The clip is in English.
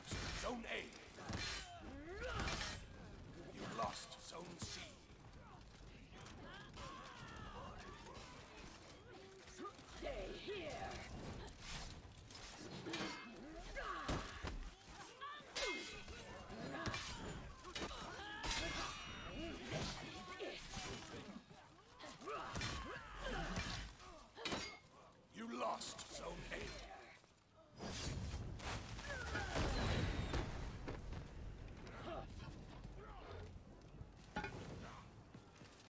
captured Zone A.